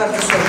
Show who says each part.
Speaker 1: participar.